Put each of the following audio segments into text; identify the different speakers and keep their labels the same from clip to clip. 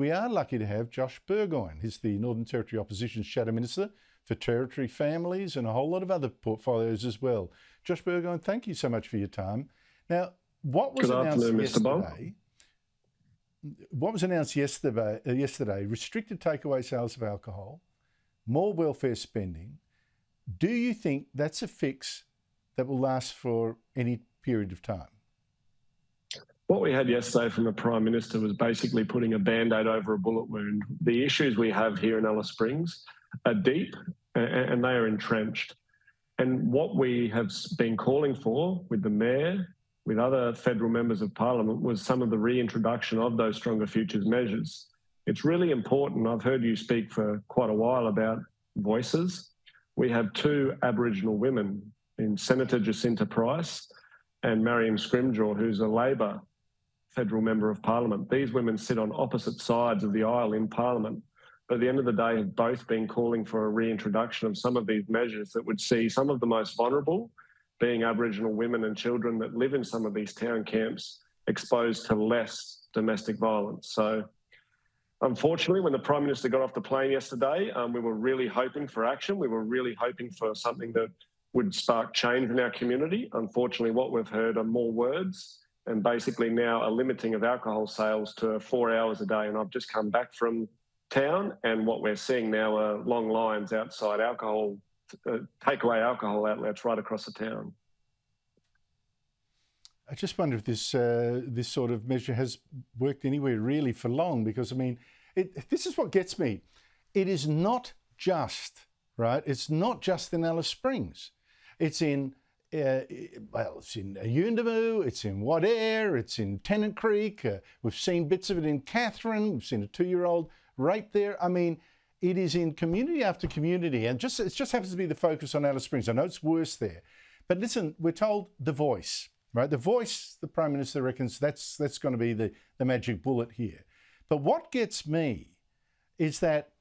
Speaker 1: we are lucky to have Josh Burgoyne. He's the Northern Territory Opposition Shadow Minister for Territory Families and a whole lot of other portfolio's as well. Josh Burgoyne, thank you so much for your time. Now, what was
Speaker 2: Good
Speaker 1: announced
Speaker 2: yesterday?
Speaker 1: What was announced yesterday? Uh, yesterday, restricted takeaway sales of alcohol, more welfare spending. Do you think that's a fix that will last for any period of time?
Speaker 2: What we had yesterday from the Prime Minister was basically putting a band aid over a bullet wound. The issues we have here in Alice Springs are deep and they are entrenched. And what we have been calling for with the Mayor, with other federal members of Parliament, was some of the reintroduction of those stronger futures measures. It's really important. I've heard you speak for quite a while about voices. We have two Aboriginal women in Senator Jacinta Price and Marion Scrymgour, who's a Labor federal member of parliament. These women sit on opposite sides of the aisle in parliament, but at the end of the day have both been calling for a reintroduction of some of these measures that would see some of the most vulnerable, being Aboriginal women and children that live in some of these town camps, exposed to less domestic violence. So unfortunately, when the Prime Minister got off the plane yesterday, um, we were really hoping for action. We were really hoping for something that would spark change in our community. Unfortunately, what we've heard are more words and basically now a limiting of alcohol sales to four hours a day. And I've just come back from town, and what we're seeing now are long lines outside alcohol, uh, takeaway alcohol outlets right across the town.
Speaker 1: I just wonder if this uh, this sort of measure has worked anywhere really for long, because I mean, it, this is what gets me. It is not just right. It's not just in Alice Springs. It's in uh, well, it's in Yuendumu, it's in Wadeye, it's in Tennant Creek. Uh, we've seen bits of it in Katherine. We've seen a two-year-old rape there. I mean, it is in community after community, and just it just happens to be the focus on Alice Springs. I know it's worse there, but listen, we're told the voice, right? The voice. The Prime Minister reckons that's that's going to be the the magic bullet here. But what gets me is that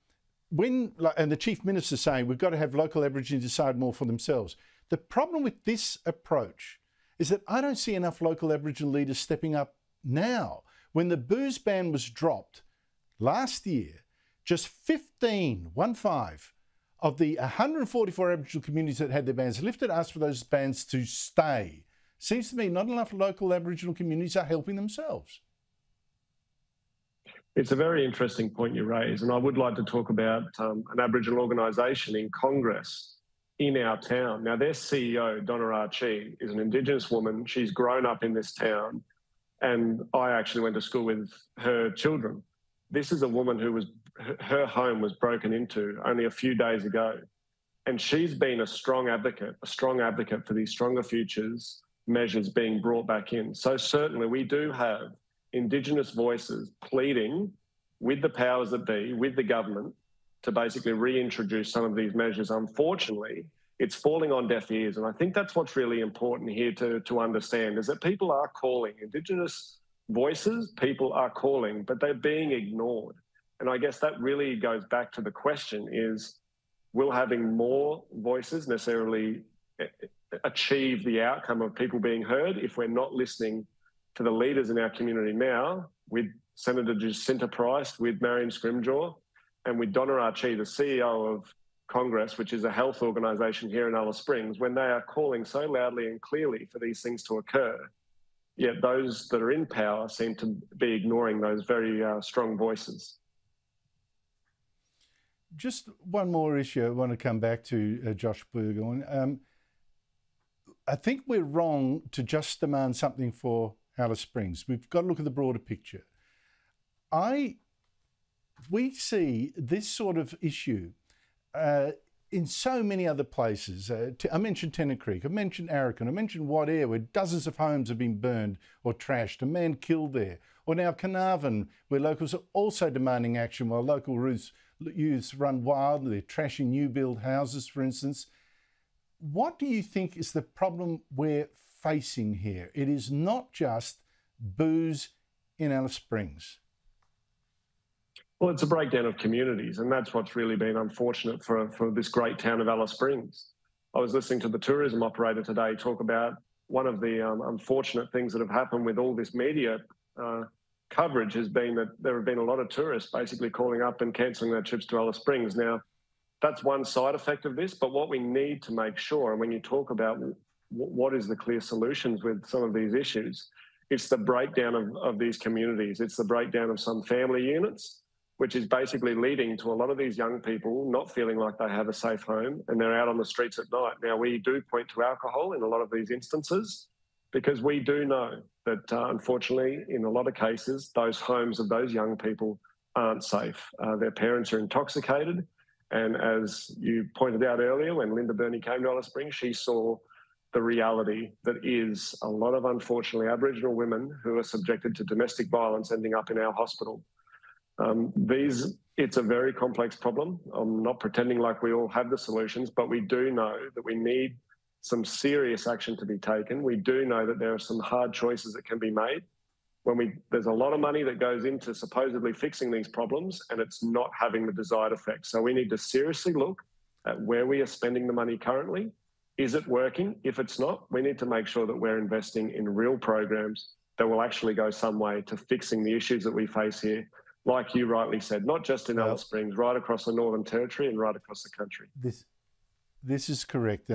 Speaker 1: when and the Chief Minister saying we've got to have local Aborigines decide more for themselves. The problem with this approach is that I don't see enough local Aboriginal leaders stepping up now. When the booze ban was dropped last year, just 15, one five, of the 144 Aboriginal communities that had their bans lifted asked for those bans to stay. Seems to me not enough local Aboriginal communities are helping themselves.
Speaker 2: It's a very interesting point you raise, and I would like to talk about um, an Aboriginal organisation in Congress in our town. Now, their CEO, Donna Archie, is an Indigenous woman. She's grown up in this town, and I actually went to school with her children. This is a woman who was, her home was broken into only a few days ago. And she's been a strong advocate, a strong advocate for these stronger futures measures being brought back in. So, certainly, we do have Indigenous voices pleading with the powers that be, with the government, to basically reintroduce some of these measures. Unfortunately, it's falling on deaf ears. And I think that's what's really important here to, to understand is that people are calling, Indigenous voices, people are calling, but they're being ignored. And I guess that really goes back to the question is, will having more voices necessarily eh, eh, achieve the outcome of people being heard if we're not listening to the leaders in our community now with Senator Jacinta Price, with Marion Scrymgour, and with Donna Archie, the CEO of Congress, which is a health organisation here in Alice Springs, when they are calling so loudly and clearly for these things to occur, yet those that are in power seem to be ignoring those very uh, strong voices.
Speaker 1: Just one more issue I want to come back to, uh, Josh Burgoyne. Um, I think we're wrong to just demand something for Alice Springs. We've got to look at the broader picture. I we see this sort of issue uh, in so many other places. Uh, I mentioned Tennant Creek, I mentioned Aurukun, I mentioned Wadeye, where dozens of homes have been burned or trashed, a man killed there. Or now Carnarvon, where locals are also demanding action while local youths run wild, they're trashing new build houses, for instance. What do you think is the problem we're facing here? It is not just booze in Alice Springs.
Speaker 2: Well, it's a breakdown of communities, and that's what's really been unfortunate for, for this great town of Alice Springs. I was listening to the tourism operator today talk about one of the um, unfortunate things that have happened with all this media uh, coverage has been that there have been a lot of tourists basically calling up and cancelling their trips to Alice Springs. Now, that's one side effect of this, but what we need to make sure, and when you talk about what is the clear solutions with some of these issues, it's the breakdown of, of these communities. It's the breakdown of some family units, which is basically leading to a lot of these young people not feeling like they have a safe home and they're out on the streets at night. Now, we do point to alcohol in a lot of these instances because we do know that uh, unfortunately, in a lot of cases, those homes of those young people aren't safe. Uh, their parents are intoxicated. And as you pointed out earlier, when Linda Burney came to Alice Springs, she saw the reality that is a lot of unfortunately Aboriginal women who are subjected to domestic violence ending up in our hospital. Um, these, it's a very complex problem. I'm not pretending like we all have the solutions, but we do know that we need some serious action to be taken. We do know that there are some hard choices that can be made. When we there's a lot of money that goes into supposedly fixing these problems, and it's not having the desired effect. So we need to seriously look at where we are spending the money currently. Is it working? If it's not, we need to make sure that we're investing in real programs that will actually go some way to fixing the issues that we face here like you rightly said, not just in Alice Springs, right across the Northern Territory and right across the country.
Speaker 1: This, this is correct.